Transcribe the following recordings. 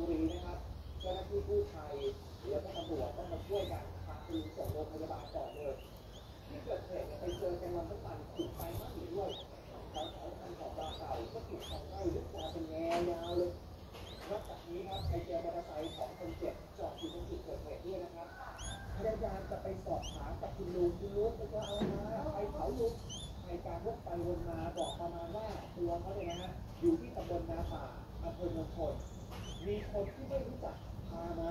บุรีนะครับเจ้าหน้าที่กู้ภัยแล้วก็ตำรวจต้องมาช่วยกันพาคุณลุงส่งโรงพยาบาลก่อนเลยที่เกิดเหตุเนี่ยไปเจอแกลลอนน้ำมันถูกไฟไหม้อยู่ด้วยแถวแถวคันของปลาเก่าก็ถูกไฟไหม้ลุกลามเป็นแนวยาวเลยนอกจากนี้ครับไปเจอมอเตอร์ไซค์ของคนเจ็บจอดอยู่ตรงจุดเกิดเหตุด้วยนะครับพยายามจะไปสอบถามกับคุณลุงคุณลุงไปว่าอะไรมาใครเผาลุงในการวกไปวนมาบอกประมาณว่าตัวเขาเนี่ยนะฮะอยู่ที่ตำบลนาป่าอำเภอเมืองชน มีคนที่ไม่รู้จักพามา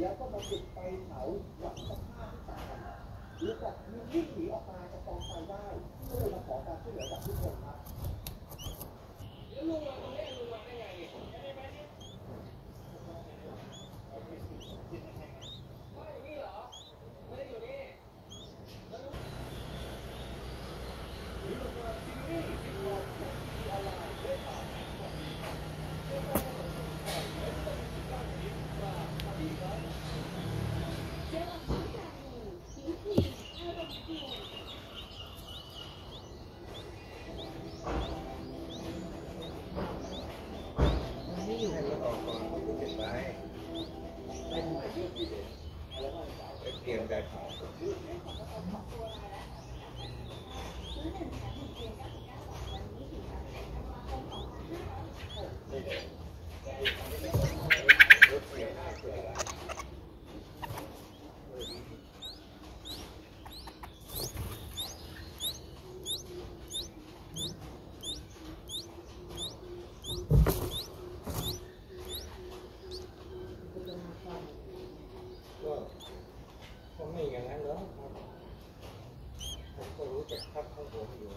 แล้วก็มาจุดไฟเผาหวังจะฆ่าที่ตายหรือบอกมีวิ่งหนีออกมาจากกองไฟได้ก็เลยมาขอการช่วยเหลือจากทุกคนครับแล้วลุงมาตรงนี้ลุงมาได้ไงเนี่ยไม่ได้ไหมเนี่ยว่าอย่างนี้เหรอ ไม่ได้อยู่นี่แล้วลุงหรือลุงมาที่นี่ที่รอที่ออนไลน์ได้เปล่าไม่ต้องมาสงสัยไม่ต้องมีการคิดว่าคดีครับ เจ้าของการหมู่ผิวผีอารมณ์ดี ให้รถออกก่อนเก็บไว้ไปเตรียมใจขาว ซื้อหนึ่งแถมหนึ่งเพียง99บาทวันนี้ถึง31ธันวาคม2566 รถเสียหน้าเสียหลัง ก็ก็ ไม่อย่างนั้นหรอกครับผมก็รู้จักพักของผมอยู่